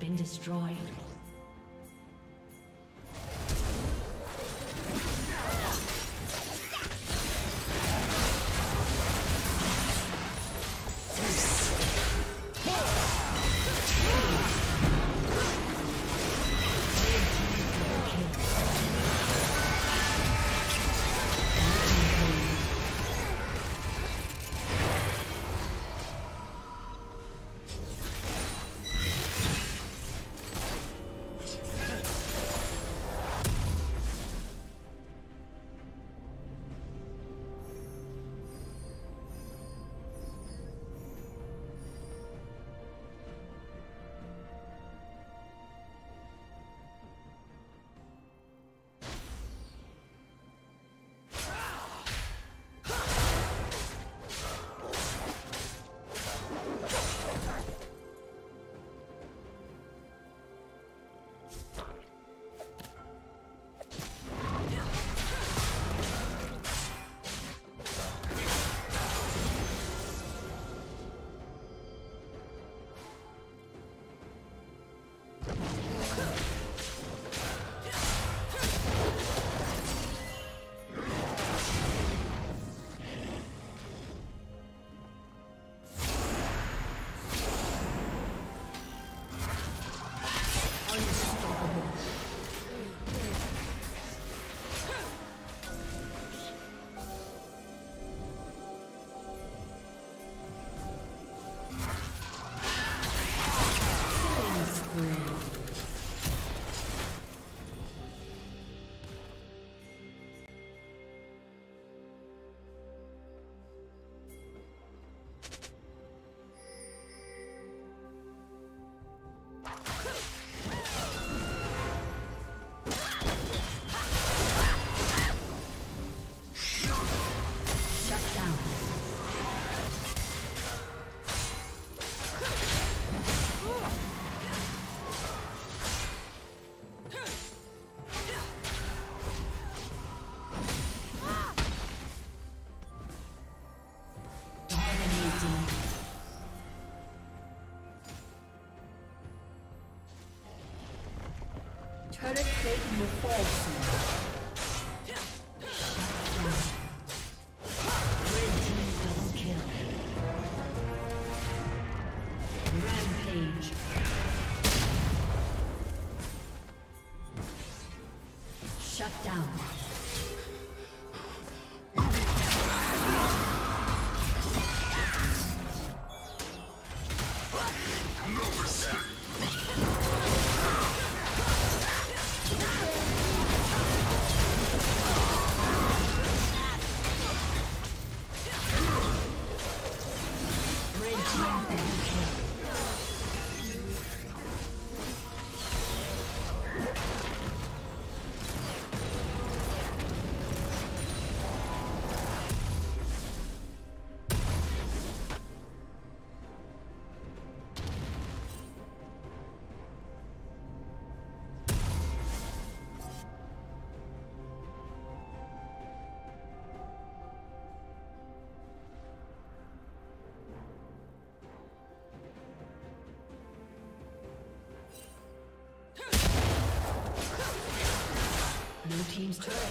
Been destroyed. Plate will fall soon. Thank you.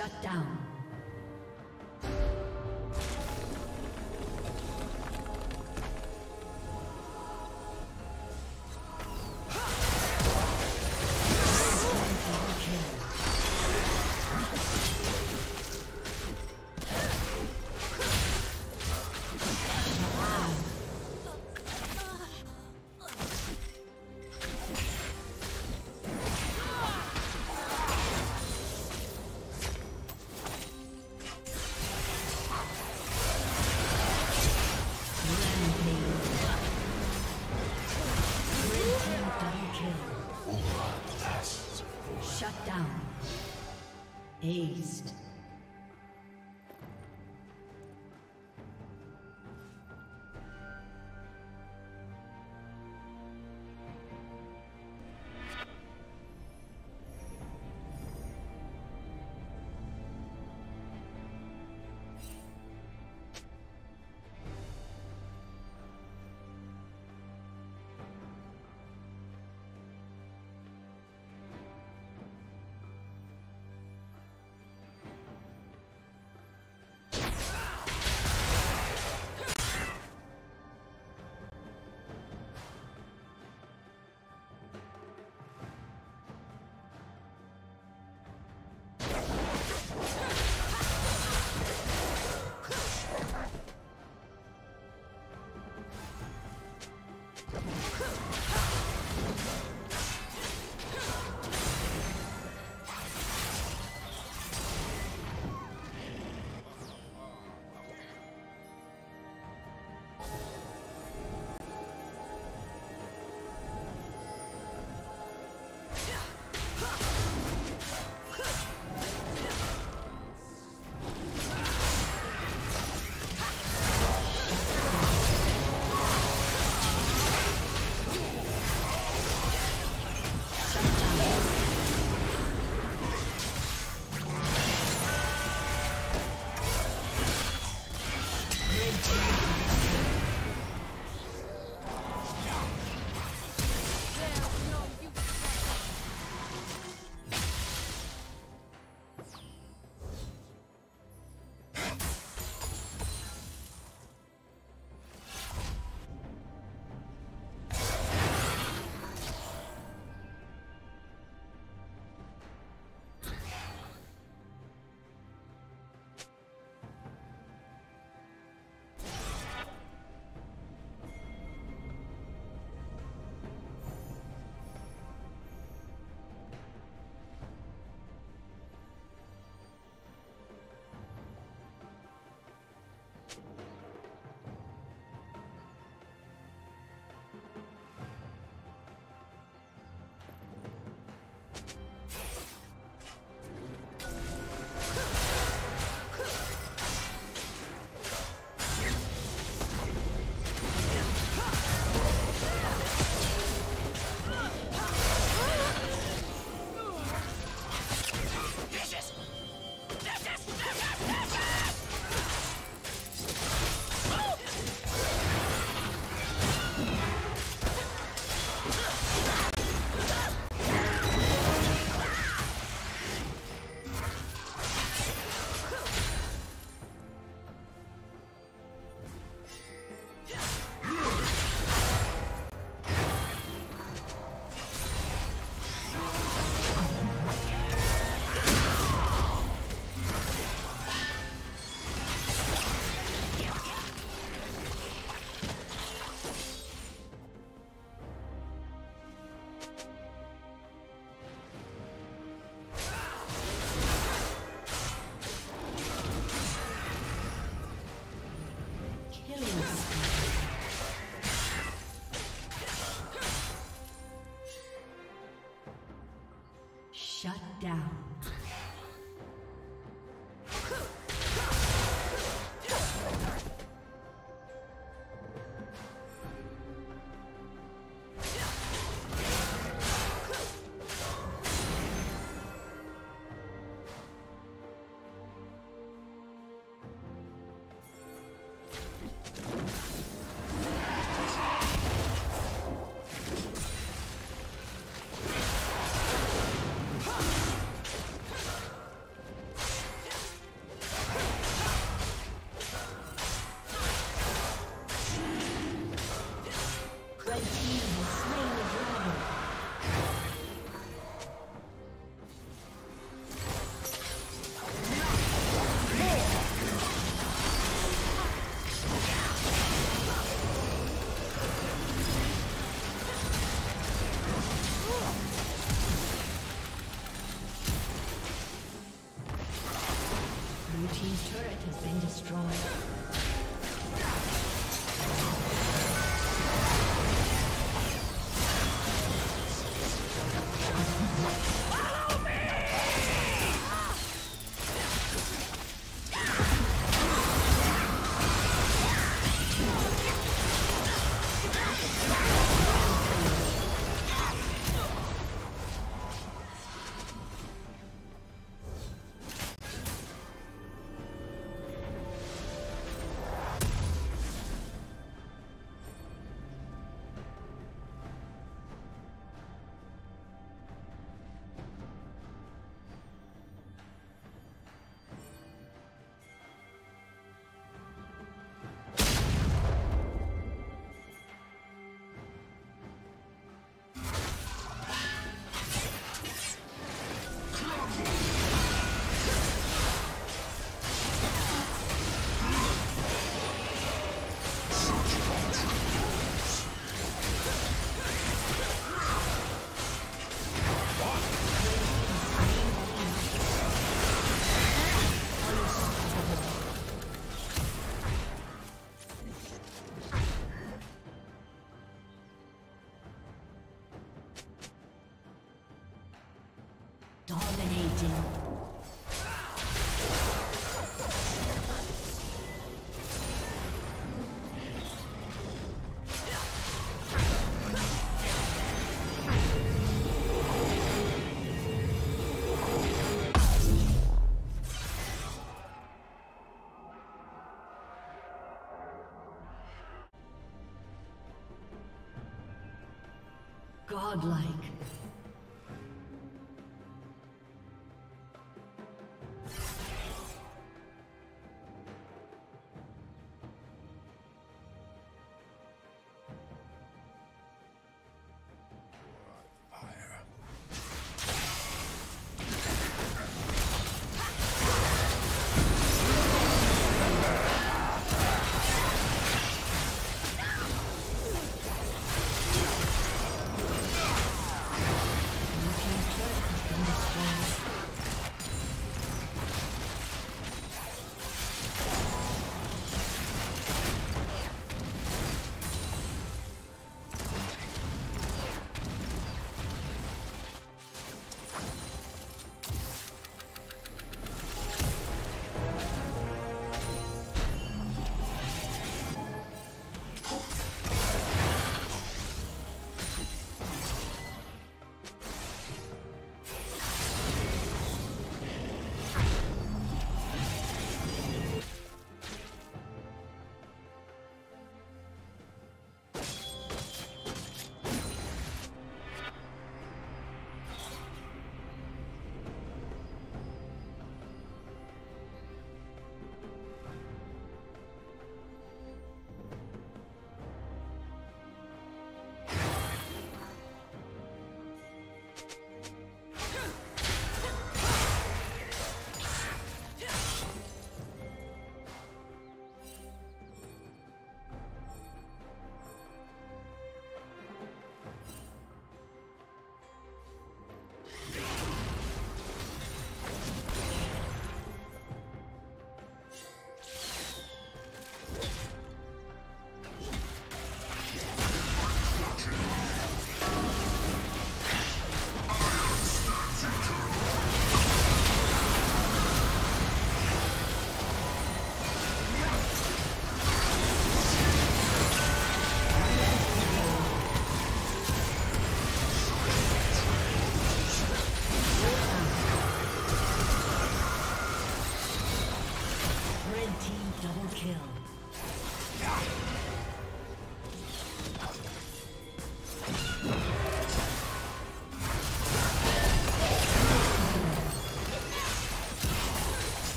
Shut down. Down. Dominating. godlike.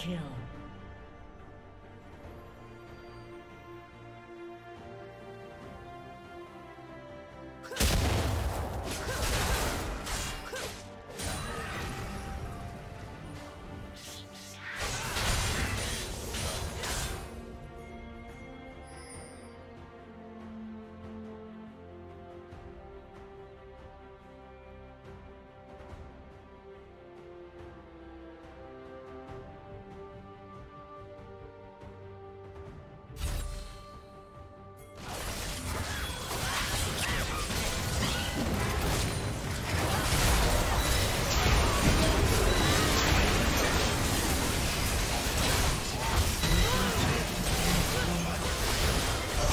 Kill.